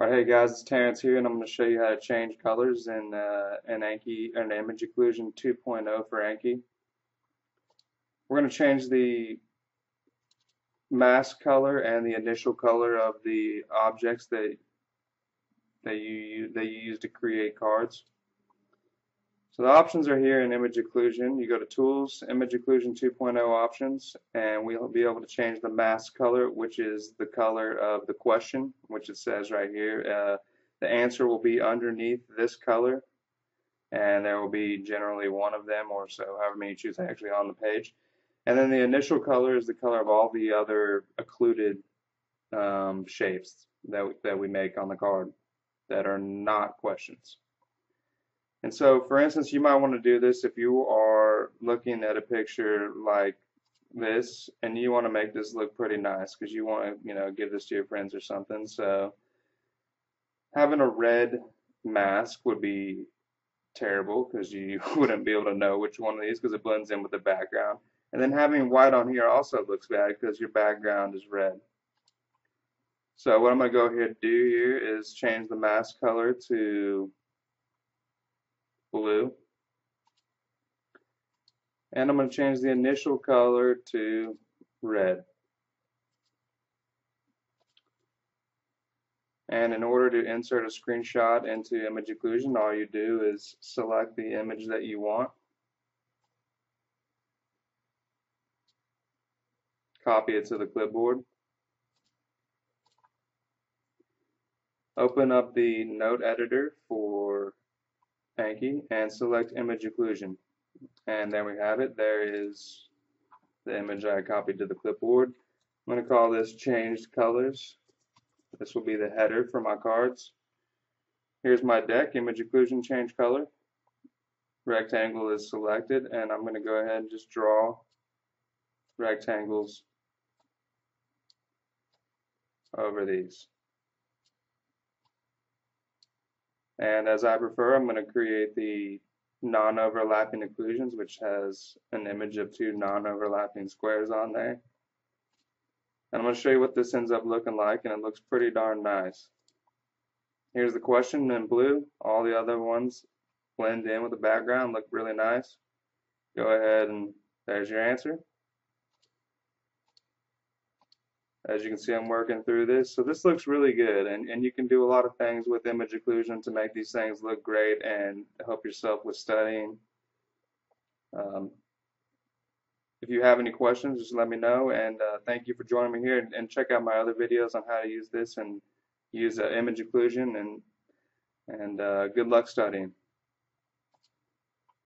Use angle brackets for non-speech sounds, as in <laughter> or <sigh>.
Alright, hey guys, it's Terrance here, and I'm going to show you how to change colors in uh, in Anki, in Image Occlusion 2.0 for Anki. We're going to change the mask color and the initial color of the objects that that you that you use to create cards. So the options are here in Image Occlusion. You go to Tools, Image Occlusion 2.0 Options, and we'll be able to change the mask color, which is the color of the question, which it says right here. Uh, the answer will be underneath this color, and there will be generally one of them or so, however many you choose actually on the page. And then the initial color is the color of all the other occluded um, shapes that, that we make on the card that are not questions. And so, for instance, you might want to do this if you are looking at a picture like this and you want to make this look pretty nice because you want to, you know, give this to your friends or something. So, having a red mask would be terrible because you <laughs> wouldn't be able to know which one of these because it blends in with the background. And then having white on here also looks bad because your background is red. So what I'm going to go ahead and do here is change the mask color to blue. And I'm going to change the initial color to red. And in order to insert a screenshot into image occlusion, all you do is select the image that you want. Copy it to the clipboard. Open up the note editor for Anki and select image occlusion. And there we have it. There is the image I copied to the clipboard. I'm going to call this changed colors. This will be the header for my cards. Here's my deck, image occlusion change color. Rectangle is selected and I'm going to go ahead and just draw rectangles over these. And as I prefer, I'm going to create the non-overlapping occlusions, which has an image of two non-overlapping squares on there. And I'm going to show you what this ends up looking like, and it looks pretty darn nice. Here's the question in blue. All the other ones blend in with the background, look really nice. Go ahead and there's your answer. As you can see, I'm working through this. So this looks really good, and, and you can do a lot of things with image occlusion to make these things look great and help yourself with studying. Um, if you have any questions, just let me know, and uh, thank you for joining me here, and, and, check out my other videos on how to use this and use uh, image occlusion, and, and uh, good luck studying.